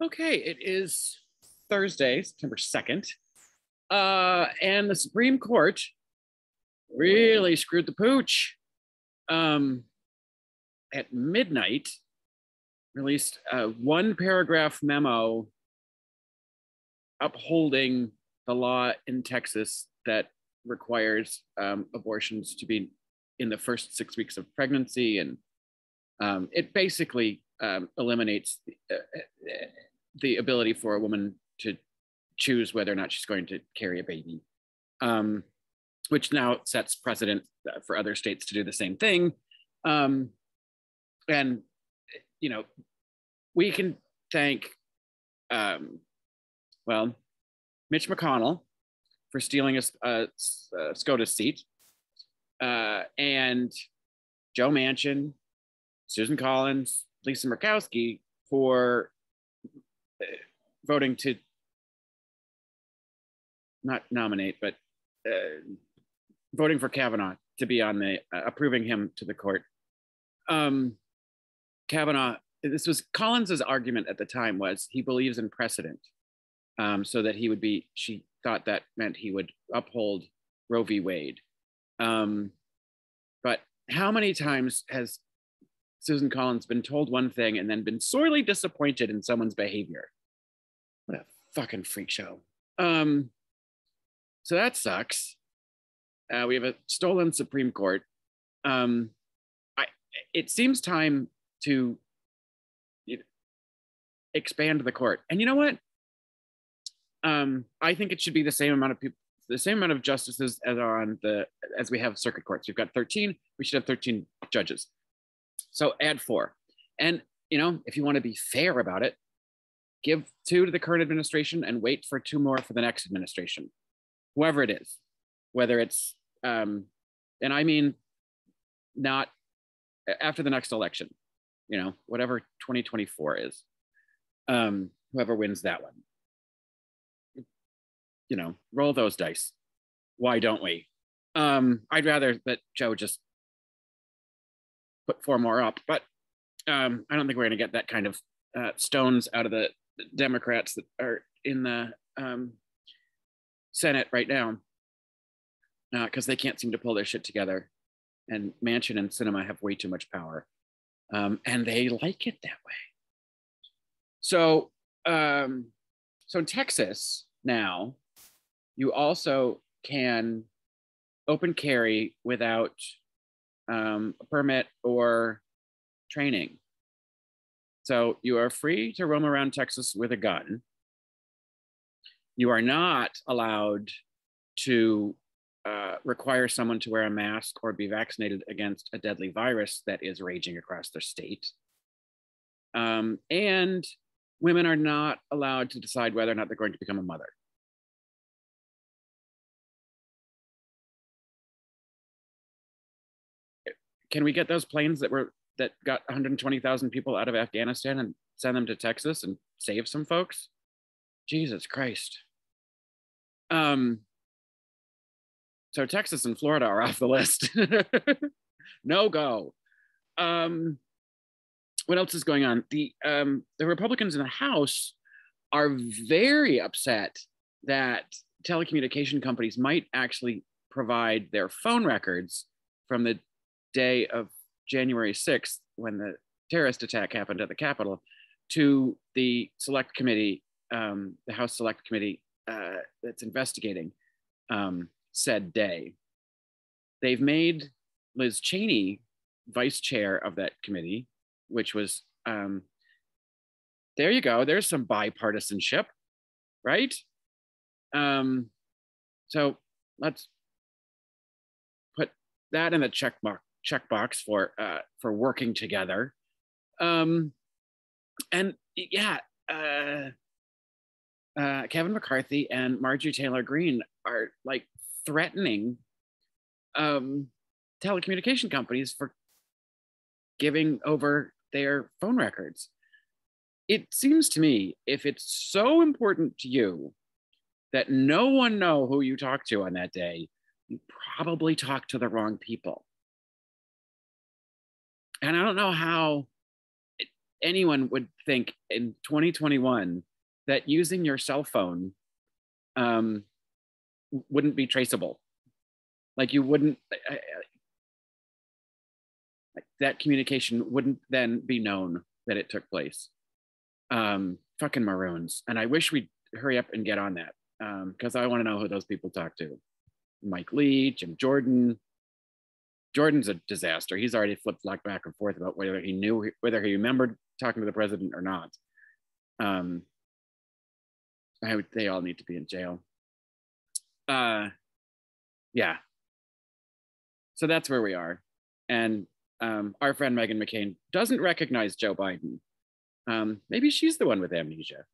Okay, it is Thursday, September 2nd. Uh, and the Supreme Court really screwed the pooch. Um, at midnight, released a one paragraph memo upholding the law in Texas that requires um, abortions to be in the first six weeks of pregnancy. And um, it basically um, eliminates the, uh, the, ability for a woman to choose whether or not she's going to carry a baby, um, which now sets precedent for other states to do the same thing. Um, and, you know, we can thank, um, well, Mitch McConnell for stealing a, a, a SCOTUS seat, uh, and Joe Manchin, Susan Collins, Lisa Murkowski for voting to not nominate, but uh, voting for Kavanaugh to be on the uh, approving him to the court. Um, Kavanaugh, this was Collins's argument at the time was he believes in precedent, um, so that he would be. She thought that meant he would uphold Roe v. Wade. Um, but how many times has Susan Collins been told one thing and then been sorely disappointed in someone's behavior? What a fucking freak show. Um, so that sucks. Uh, we have a stolen Supreme Court. Um, I, it seems time to you know, expand the court. And you know what? Um, I think it should be the same amount of people, the same amount of justices as are on the as we have circuit courts. We've got 13. We should have 13 judges. So add four. And you know, if you want to be fair about it, give two to the current administration and wait for two more for the next administration, whoever it is, whether it's um, and I mean not after the next election, you know, whatever 2024 is, um, whoever wins that one you know, roll those dice. Why don't we? Um, I'd rather that Joe just put four more up, but um, I don't think we're going to get that kind of uh, stones out of the Democrats that are in the um, Senate right now because uh, they can't seem to pull their shit together. And Manchin and Sinema have way too much power, um, and they like it that way. So, um, so in Texas now, you also can open carry without um, permit or training. So you are free to roam around Texas with a gun. You are not allowed to uh, require someone to wear a mask or be vaccinated against a deadly virus that is raging across the state. Um, and women are not allowed to decide whether or not they're going to become a mother. Can we get those planes that were that got 120,000 people out of Afghanistan and send them to Texas and save some folks? Jesus Christ. Um, so Texas and Florida are off the list. no go. Um, what else is going on? The um, the Republicans in the House are very upset that telecommunication companies might actually provide their phone records from the day of January 6th, when the terrorist attack happened at the Capitol, to the select committee, um, the House Select Committee uh, that's investigating um, said day. They've made Liz Cheney vice chair of that committee, which was, um, there you go, there's some bipartisanship, right? Um, so let's put that in the check mark checkbox for uh, for working together. Um, and yeah, uh, uh, Kevin McCarthy and Marjorie Taylor Greene are like threatening um, telecommunication companies for giving over their phone records. It seems to me if it's so important to you that no one know who you talk to on that day, you probably talk to the wrong people and I don't know how anyone would think in 2021 that using your cell phone um, wouldn't be traceable. Like you wouldn't, that communication wouldn't then be known that it took place. Um, fucking maroons. And I wish we'd hurry up and get on that because um, I want to know who those people talk to. Mike Lee, Jim Jordan. Jordan's a disaster. He's already flipped flopped back and forth about whether he knew, whether he remembered talking to the president or not. Um, I would, they all need to be in jail. Uh, yeah. So that's where we are. And um, our friend Meghan McCain doesn't recognize Joe Biden. Um, maybe she's the one with amnesia.